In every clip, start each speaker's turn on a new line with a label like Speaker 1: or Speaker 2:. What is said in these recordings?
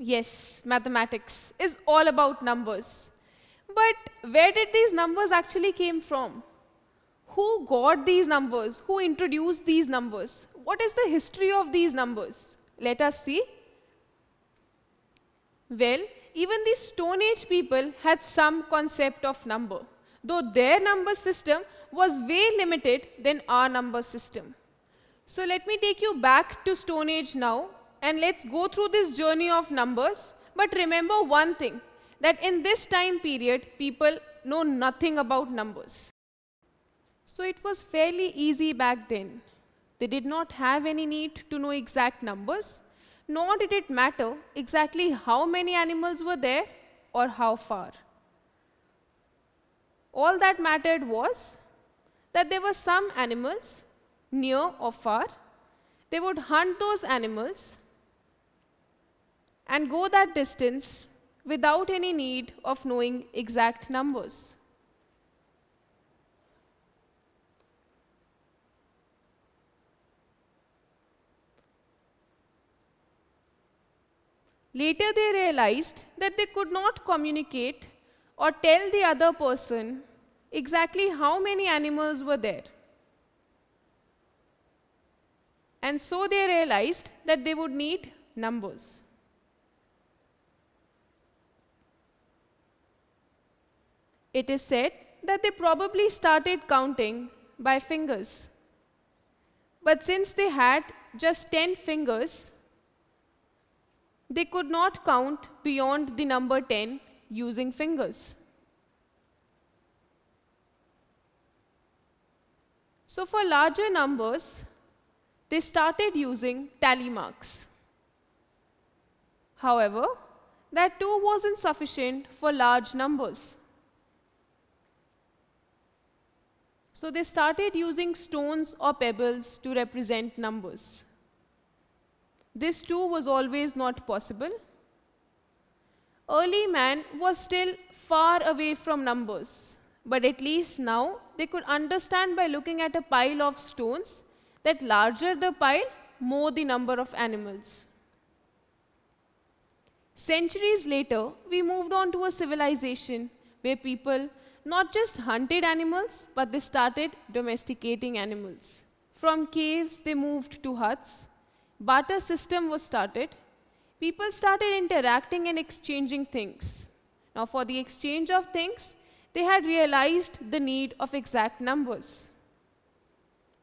Speaker 1: yes, mathematics is all about numbers. But where did these numbers actually came from? Who got these numbers? Who introduced these numbers? What is the history of these numbers? Let us see. Well, even the Stone Age people had some concept of number, though their number system was way limited than our number system. So let me take you back to Stone Age now and let's go through this journey of numbers. But remember one thing, that in this time period, people know nothing about numbers. So it was fairly easy back then. They did not have any need to know exact numbers, nor did it matter exactly how many animals were there or how far. All that mattered was that there were some animals near or far. They would hunt those animals and go that distance without any need of knowing exact numbers. Later, they realized that they could not communicate or tell the other person exactly how many animals were there. And so they realized that they would need numbers. It is said that they probably started counting by fingers. But since they had just 10 fingers, they could not count beyond the number 10 using fingers. So for larger numbers, they started using tally marks. However, that too wasn't sufficient for large numbers. So they started using stones or pebbles to represent numbers. This too was always not possible. Early man was still far away from numbers, but at least now they could understand by looking at a pile of stones that larger the pile, more the number of animals. Centuries later, we moved on to a civilization where people not just hunted animals, but they started domesticating animals. From caves, they moved to huts. Barter system was started. People started interacting and exchanging things. Now, for the exchange of things, they had realized the need of exact numbers.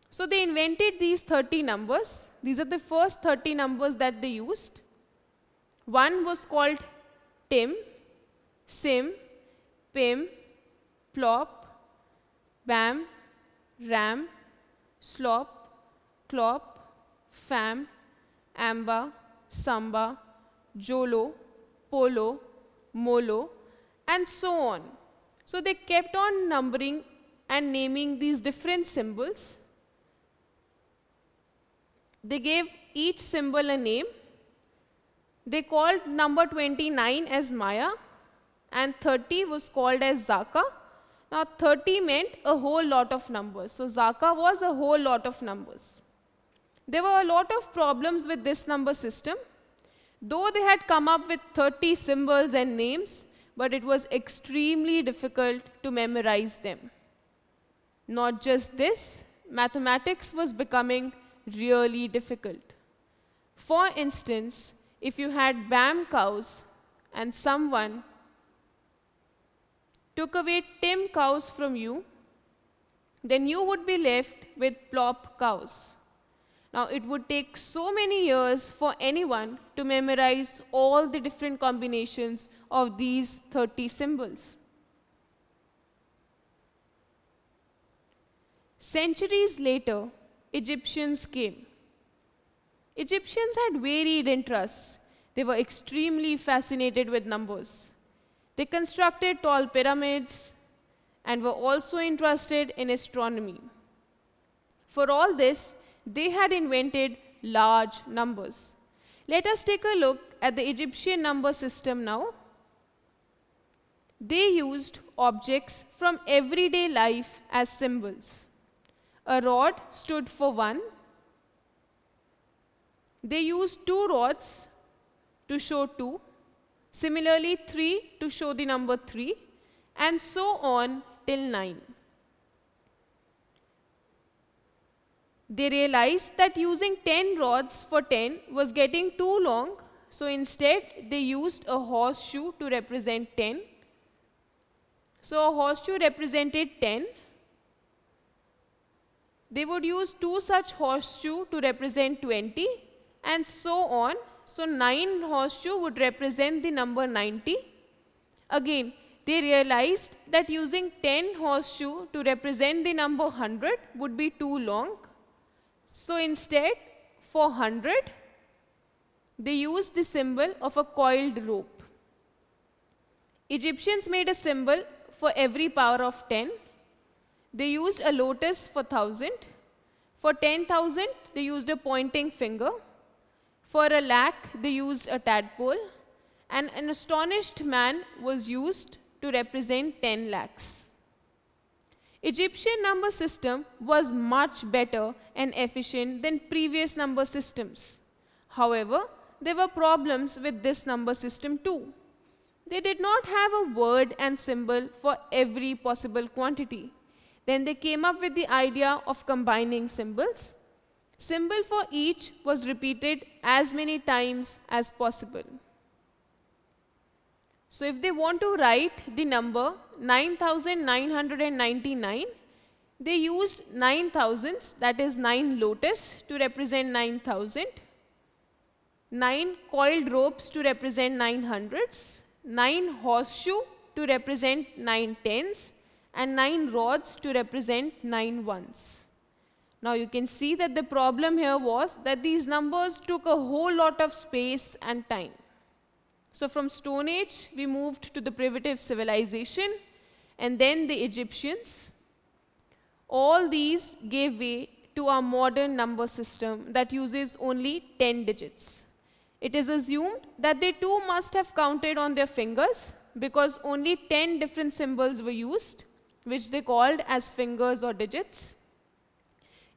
Speaker 1: So they invented these 30 numbers. These are the first 30 numbers that they used. One was called Tim, Sim, Pim, Plop, Bam, Ram, Slop, Clop, Fam, Amba, Samba, Jolo, Polo, Molo, and so on. So they kept on numbering and naming these different symbols they gave each symbol a name. They called number 29 as Maya and 30 was called as Zaka. Now 30 meant a whole lot of numbers. So Zaka was a whole lot of numbers. There were a lot of problems with this number system. Though they had come up with 30 symbols and names, but it was extremely difficult to memorize them. Not just this, mathematics was becoming really difficult. For instance, if you had BAM cows and someone took away TIM cows from you, then you would be left with plop cows. Now, it would take so many years for anyone to memorize all the different combinations of these 30 symbols. Centuries later, Egyptians came. Egyptians had varied interests. They were extremely fascinated with numbers. They constructed tall pyramids and were also interested in astronomy. For all this, they had invented large numbers. Let us take a look at the Egyptian number system now. They used objects from everyday life as symbols. A rod stood for one. They used two rods to show two. Similarly, 3 to show the number 3 and so on till 9. They realized that using 10 rods for 10 was getting too long, so instead they used a horseshoe to represent 10. So a horseshoe represented 10. They would use two such horseshoe to represent 20 and so on. So 9 horseshoe would represent the number 90. Again, they realized that using 10 horseshoe to represent the number 100 would be too long. So instead, for 100, they used the symbol of a coiled rope. Egyptians made a symbol for every power of 10. They used a lotus for 1000. For 10,000, they used a pointing finger. For a lakh, they used a tadpole. And an astonished man was used to represent 10 lakhs. Egyptian number system was much better and efficient than previous number systems. However, there were problems with this number system too. They did not have a word and symbol for every possible quantity. Then they came up with the idea of combining symbols. Symbol for each was repeated as many times as possible. So if they want to write the number 9999, they used 9 thousands, that is 9 lotus to represent 9000, 9 coiled ropes to represent 9 hundreds, 9 horseshoe to represent 9 tens, and 9 rods to represent 9 ones. Now you can see that the problem here was that these numbers took a whole lot of space and time. So from Stone Age, we moved to the primitive civilization and then the Egyptians. All these gave way to our modern number system that uses only 10 digits. It is assumed that they too must have counted on their fingers because only 10 different symbols were used, which they called as fingers or digits.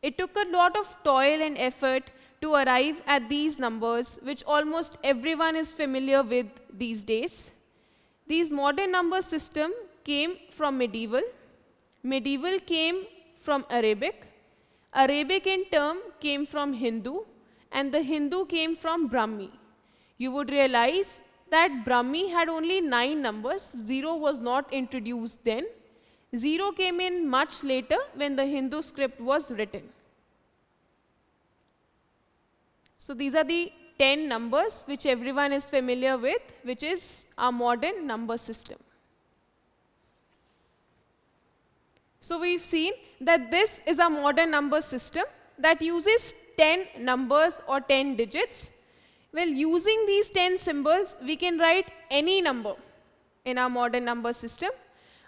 Speaker 1: It took a lot of toil and effort to arrive at these numbers, which almost everyone is familiar with these days. These modern number system came from medieval. Medieval came from Arabic. Arabic in term came from Hindu and the Hindu came from Brahmi. You would realize that Brahmi had only nine numbers. Zero was not introduced then. Zero came in much later when the Hindu script was written. So these are the 10 numbers which everyone is familiar with, which is our modern number system. So we've seen that this is a modern number system that uses 10 numbers or 10 digits. Well, using these 10 symbols, we can write any number in our modern number system.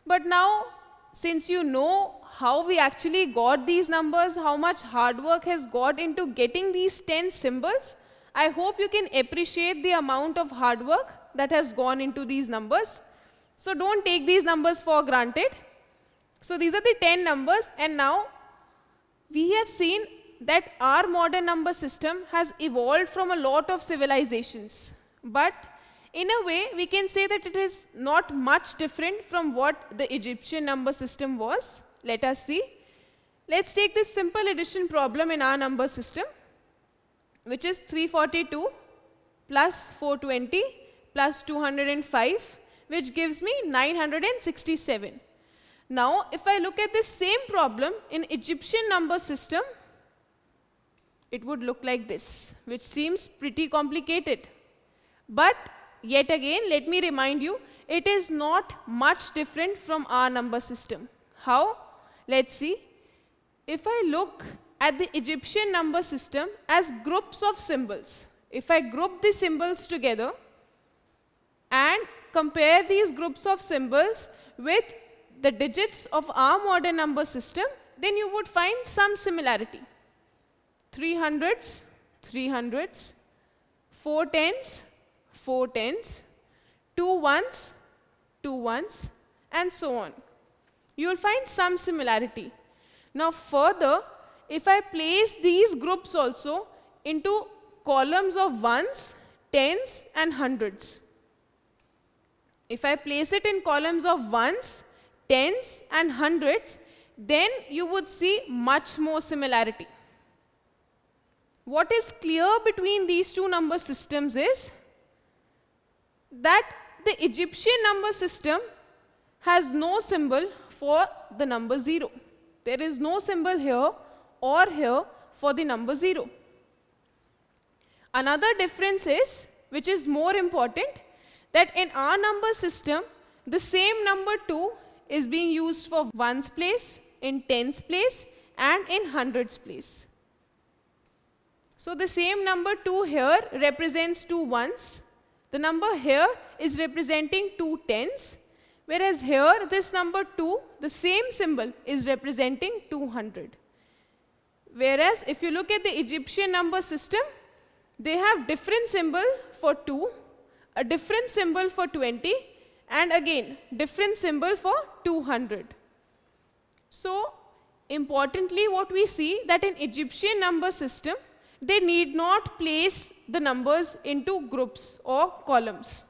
Speaker 1: But now, since you know how we actually got these numbers, how much hard work has got into getting these 10 symbols, I hope you can appreciate the amount of hard work that has gone into these numbers. So don't take these numbers for granted. So these are the 10 numbers and now we have seen that our modern number system has evolved from a lot of civilizations. But in a way, we can say that it is not much different from what the Egyptian number system was. Let us see. Let's take this simple addition problem in our number system, which is 342 plus 420 plus 205, which gives me 967. Now, if I look at this same problem in Egyptian number system, it would look like this, which seems pretty complicated. But yet again, let me remind you, it is not much different from our number system. How? Let's see. If I look at the Egyptian number system as groups of symbols, if I group the symbols together and compare these groups of symbols with the digits of our modern number system, then you would find some similarity. 300s, 300s, 4 tens, 4 tens, 2 ones, 2 ones, and so on you will find some similarity. Now further, if I place these groups also into columns of ones, tens and hundreds, If I place it in columns of ones, tens and hundreds, then you would see much more similarity. What is clear between these two number systems is that the Egyptian number system has no symbol for the number 0. There is no symbol here or here for the number 0. Another difference is, which is more important, that in our number system, the same number 2 is being used for ones place, in tens place, and in hundreds place. So the same number 2 here represents two ones. The number here is representing two tens, whereas here this number 2, the same symbol is representing 200. Whereas if you look at the Egyptian number system, they have different symbol for 2, a different symbol for 20, and again, different symbol for 200. So, importantly, what we see that in Egyptian number system, they need not place the numbers into groups or columns.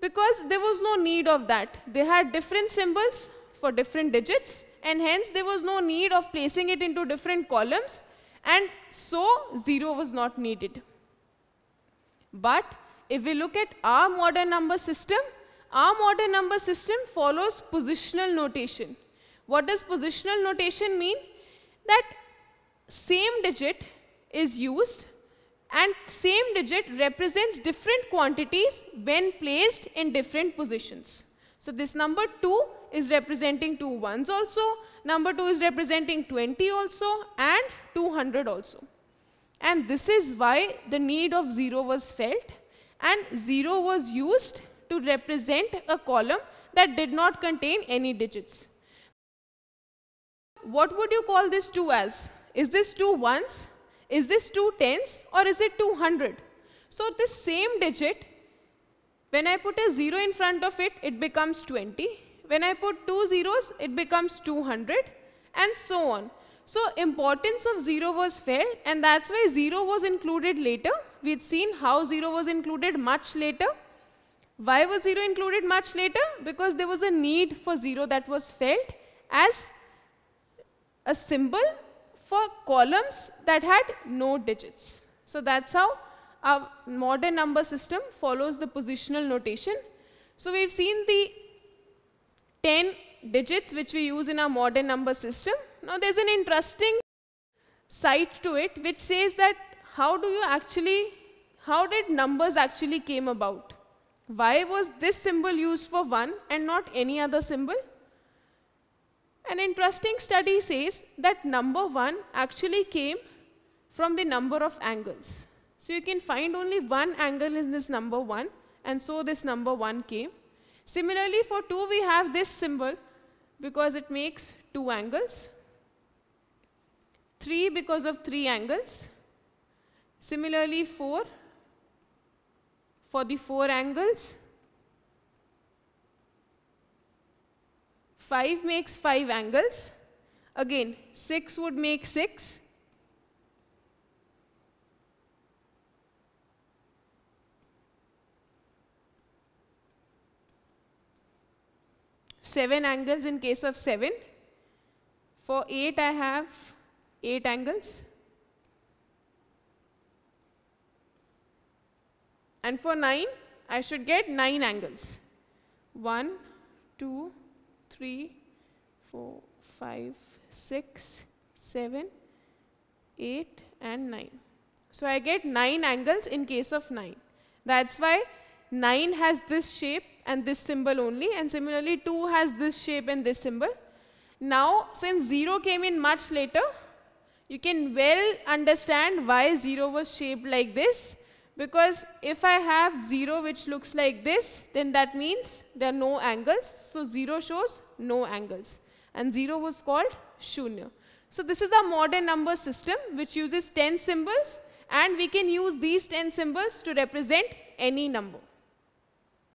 Speaker 1: Because there was no need of that. They had different symbols for different digits, and hence there was no need of placing it into different columns, and so 0 was not needed. But if we look at our modern number system, our modern number system follows positional notation. What does positional notation mean? That same digit is used and same digit represents different quantities when placed in different positions. So this number 2 is representing two ones also, number 2 is representing 20 also and 200 also. And this is why the need of 0 was felt and 0 was used to represent a column that did not contain any digits. What would you call this 2 as? Is this 2 ones? Is this 2 tens? Or is it 200? So this same digit, when I put a 0 in front of it, it becomes 20. When I put two zeros, it becomes 200 and so on. So importance of 0 was felt and that's why 0 was included later. We'd seen how 0 was included much later. Why was 0 included much later? Because there was a need for 0 that was felt as a symbol for columns that had no digits. So that's how our modern number system follows the positional notation. So we've seen the 10 digits which we use in our modern number system. Now there's an interesting side to it which says that how do you actually, how did numbers actually came about? Why was this symbol used for 1 and not any other symbol? An interesting study says that number 1 actually came from the number of angles. So you can find only one angle in this number 1 and so this number 1 came. Similarly for 2 we have this symbol because it makes two angles. 3 because of three angles. Similarly 4 for the four angles. 5 makes 5 angles. Again, 6 would make 6. Seven angles in case of seven. For eight, I have eight angles. And for 9, I should get 9 angles. 1, 2, 3, 4, 5, 6, 7, 8 and 9. So I get 9 angles in case of 9. That's why 9 has this shape and this symbol only and similarly 2 has this shape and this symbol. Now since 0 came in much later, you can well understand why 0 was shaped like this because if I have 0 which looks like this, then that means there are no angles. So 0 shows no angles. And 0 was called shunya. So this is a modern number system which uses 10 symbols and we can use these 10 symbols to represent any number.